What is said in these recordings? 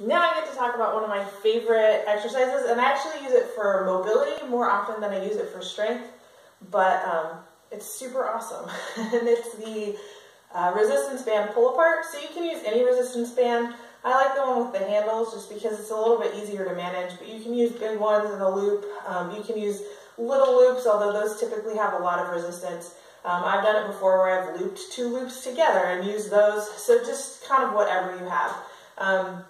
now I get to talk about one of my favorite exercises, and I actually use it for mobility more often than I use it for strength, but um, it's super awesome. and it's the uh, resistance band pull apart. So you can use any resistance band. I like the one with the handles just because it's a little bit easier to manage, but you can use big ones in a loop. Um, you can use little loops, although those typically have a lot of resistance. Um, I've done it before where I've looped two loops together and used those, so just kind of whatever you have. Um,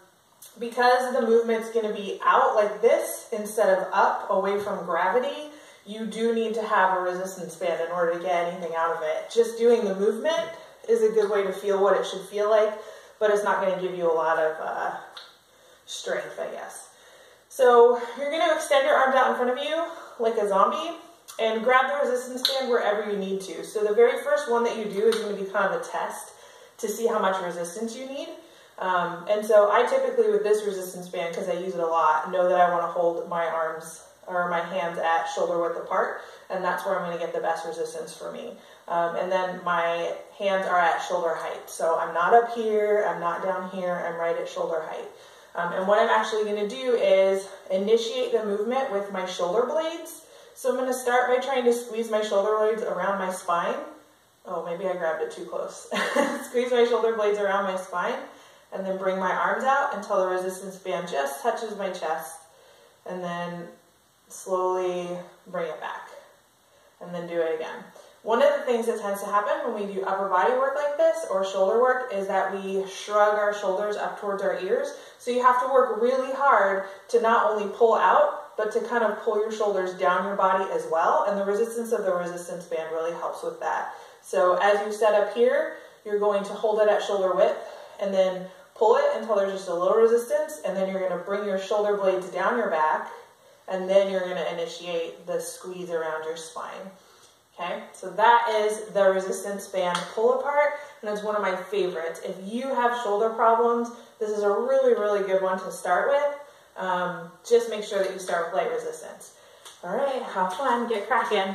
because the movement's going to be out like this instead of up away from gravity, you do need to have a resistance band in order to get anything out of it. Just doing the movement is a good way to feel what it should feel like, but it's not going to give you a lot of uh, strength, I guess. So you're going to extend your arms out in front of you like a zombie and grab the resistance band wherever you need to. So the very first one that you do is going to be kind of a test to see how much resistance you need. Um, and so I typically, with this resistance band, because I use it a lot, know that I want to hold my arms or my hands at shoulder width apart, and that's where I'm going to get the best resistance for me. Um, and then my hands are at shoulder height. So I'm not up here, I'm not down here, I'm right at shoulder height. Um, and what I'm actually going to do is initiate the movement with my shoulder blades. So I'm going to start by trying to squeeze my shoulder blades around my spine. Oh, maybe I grabbed it too close. squeeze my shoulder blades around my spine and then bring my arms out until the resistance band just touches my chest and then slowly bring it back and then do it again. One of the things that tends to happen when we do upper body work like this or shoulder work is that we shrug our shoulders up towards our ears. So you have to work really hard to not only pull out, but to kind of pull your shoulders down your body as well. And the resistance of the resistance band really helps with that. So as you set up here, you're going to hold it at shoulder width and then pull it until there's just a little resistance. And then you're going to bring your shoulder blades down your back. And then you're going to initiate the squeeze around your spine. Okay, so that is the resistance band pull apart, and it's one of my favorites. If you have shoulder problems, this is a really, really good one to start with. Um, just make sure that you start with light resistance. All right, have fun, get cracking.